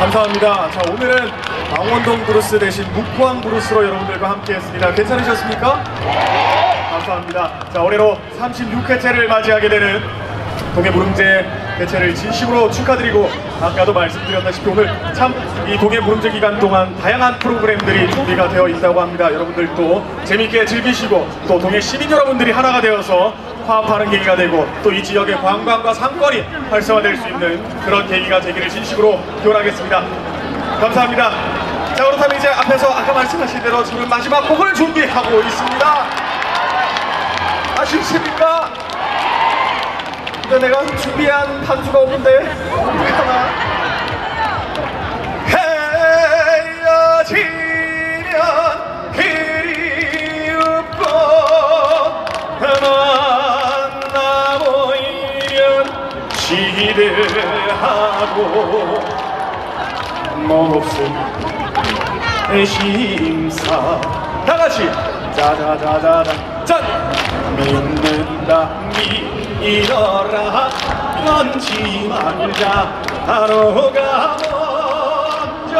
감사합니다. 자, 오늘은 망원동 블루스 대신 묵호항 블루스로 여러분들과 함께 했습니다. 괜찮으셨습니까? 감사합니다. 자, 올해로 36회째를 맞이하게 되는 동해 무릉제 개최를 진심으로 축하드리고 아까도 말씀드렸다시피 오늘 참 이 동해 무릉제 기간 동안 다양한 프로그램들이 준비가 되어 있다고 합니다. 여러분들도 재밌게 즐기시고 또 동해 시민 여러분들이 하나가 되어서 화합하는 계기가 되고 또 이 지역의 관광과 상권이 활성화될 수 있는 그런 계기가 되기를 진심으로 기원하겠습니다. 감사합니다. 자 그렇다면 이제 앞에서 아까 말씀하신 대로 지금 마지막 곡을 준비하고 있습니다. 아쉽습니까? 근데 내가 준비한 판수가 없는데 어떡하나 하고 몹쓸 심사. 다같이. 짜자자자자. 짠. 믿는다 믿어라. 변치 말자. 하루가 먼저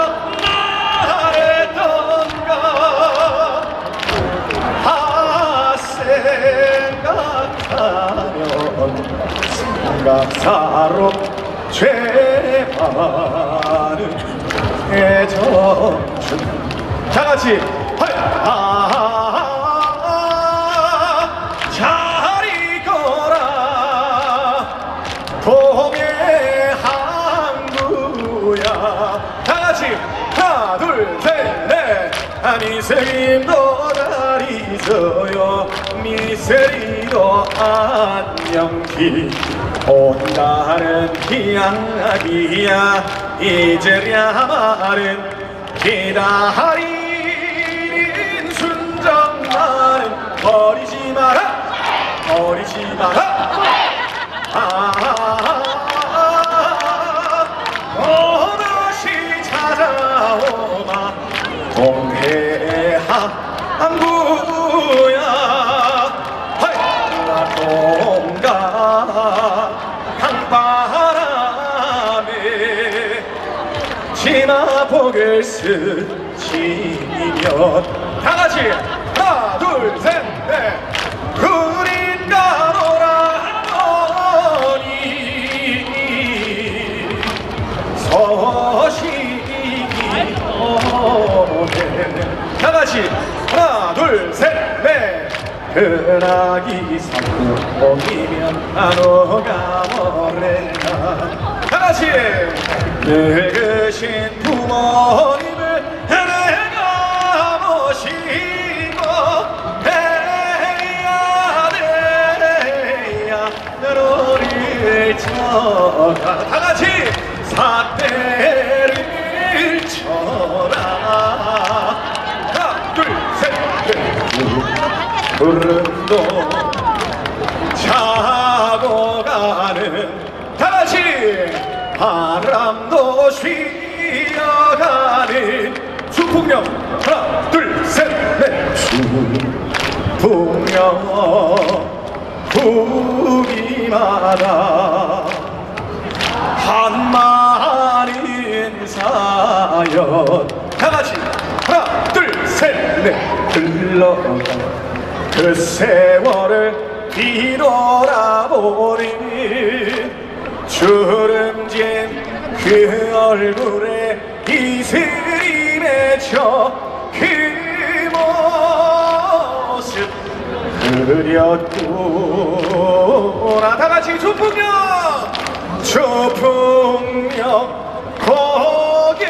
말했던가. 아 생각하면 생각사로 죄많은 애정춘 다 같이 하이 아잘 있거라 동해 항구야. 다 같이. 하나 둘셋넷. 아, 미세림도 다리 져요. 미세리도 안녕히 온다는 기약이야. 이제랴 말은 기다리는 순정 나는 버리지 마라. 버리지 마라. 아, 어느시 찾아오마. 동해항구 치마복을 스치면 다같이. 하나 둘셋넷. 우린 가노라더니 서식이 오네. 다 같이. 하나 둘셋넷. 그나기 상공이면 나노가 모래가 다같이 늙으신 부모님을 내가 모시고 해야 돼야 너를 쳐가. 다같이 사대를 쳐라. 하나 둘셋넷. 구름 바람도 쉬어가는 수풍령. 하나 둘셋넷. 수풍령 후기마다 한마린 사연. 다같이. 하나 둘셋넷. 흘러가 그 세월을 뒤돌아보니 주 름진 그 얼굴에 이슬이 맺혀 그 모습 그렸구나. 다 같이 조풍령 조풍령 고개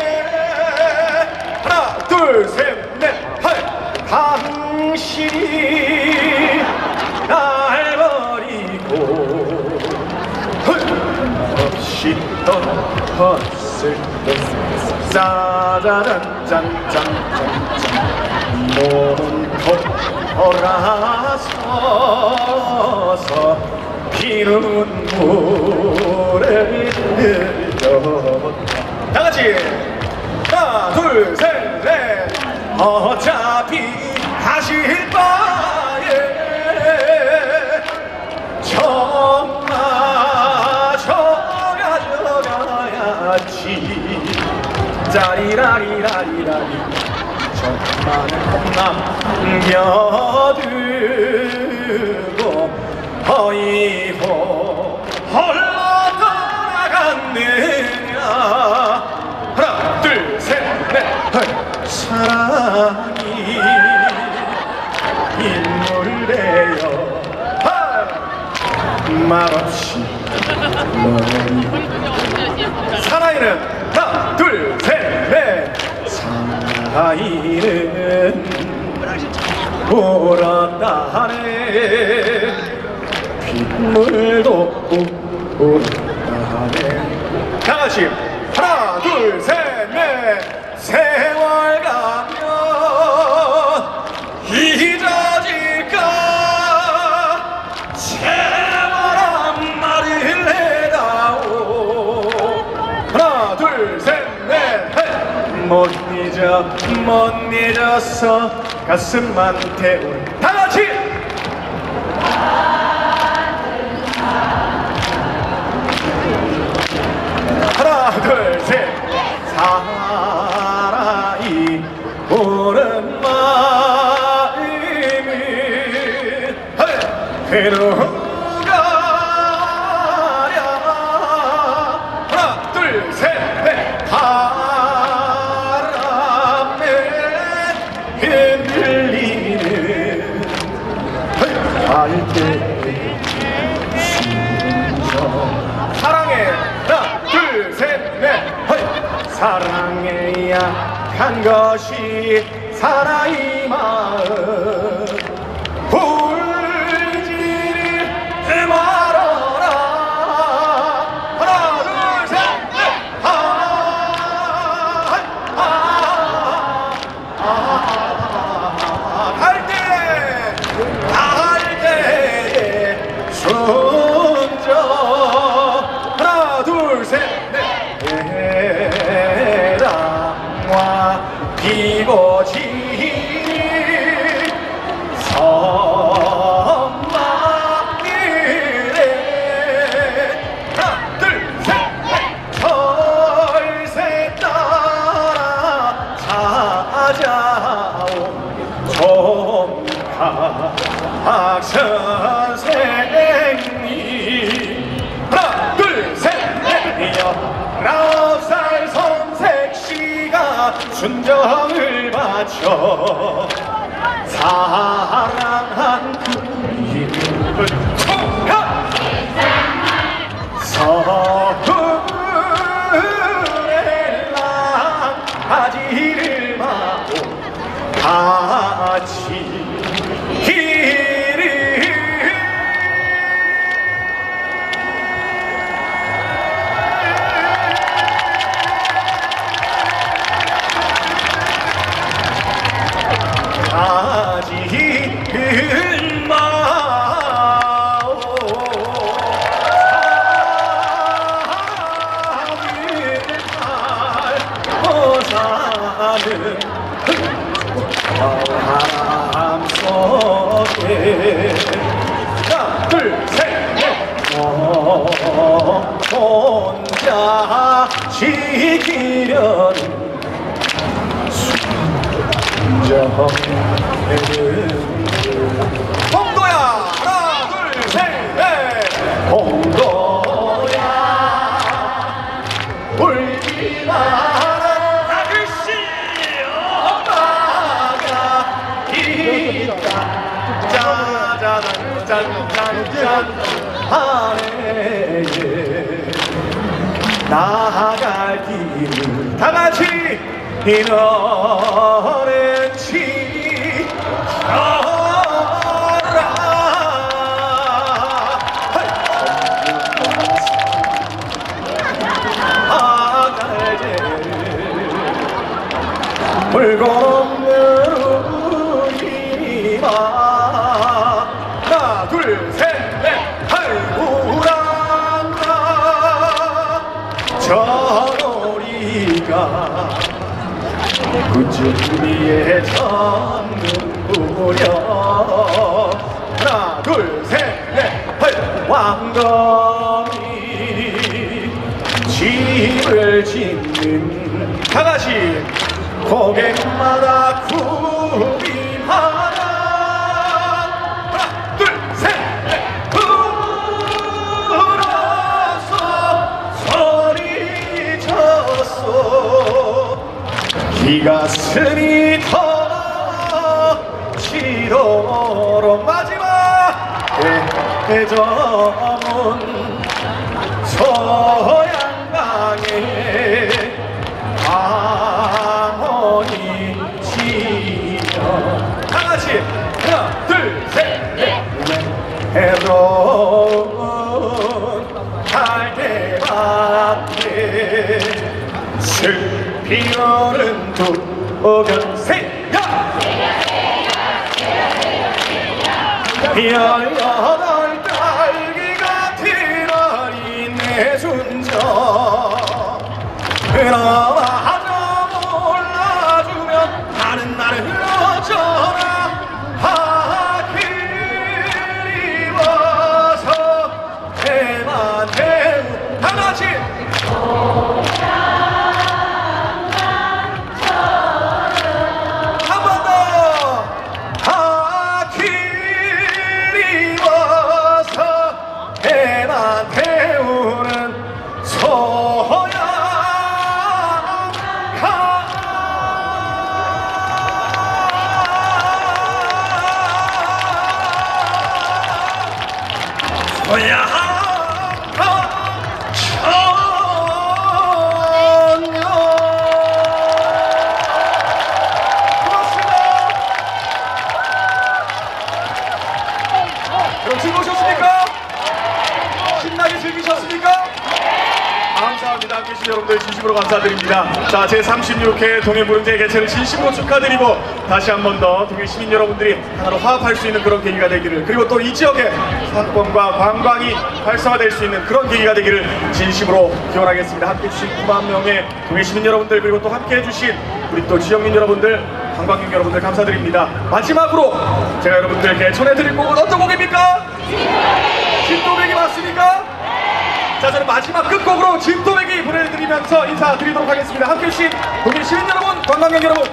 하나 둘셋넷 당신이 날 버리고 떠났을 때 짜자잔 짠짠짠짠 몸은 돌아서서 피눈물을 흘려 다같이 하나 둘셋넷 어차피 하실 바에 정 짜리라리라리라리. 콩 남겨두고 어이호 홀로 떠나갔느냐. 하나 둘 셋 넷. 사랑이 인물을 내요 말없이 머리 사나이는 하나 둘셋넷 사나이는 울었다네. 빗물도 울었다네. 다같이 못 잊어 못 잊었어. 가슴만 태울 한 것이 사나이 마음. 울지를 말아라 하나 둘셋넷. 할때 할때 손져 하나 둘셋넷 지니 선망이래 하나 둘셋넷 철새 따라 찾아온 종각 선생 순정을 바쳐 사랑한 그 총각 서울의 랑가지를 마고 같이 사는 바람 속에 하나 둘셋넷 혼자 지키려는 홍도 다 같이 이 노래는 지켜라 물건 그쯤리에 잡는 무렵 하나 둘셋넷 왕검이 지 집을 짓는 다같이 고객마다 구 기가 스니 터지도록 마지막 대점은 도견새야 여덟 딸기 같은 어린 내 순정 그나 진심으로 감사드립니다. 자, 제36회 동해무릉제 개최를 진심으로 축하드리고 다시 한 번 더 동해 시민 여러분들이 하나로 화합할 수 있는 그런 계기가 되기를 그리고 또 이 지역의 사건과 관광이 활성화될 수 있는 그런 계기가 되기를 진심으로 기원하겠습니다. 함께 해 주신 9만 명의 동해 시민 여러분들 그리고 또 함께 해 주신 우리 또 지역민 여러분들 관광객 여러분들 감사드립니다. 마지막으로 제가 여러분들께 전해드릴 곡은 어떤 곡입니까? 진도백이 맞습니까? 자 저는 마지막 끝곡으로 진도백이 보내드리면서 인사드리도록 하겠습니다. 함께 해주신 국민 시민 여러분 관광객 여러분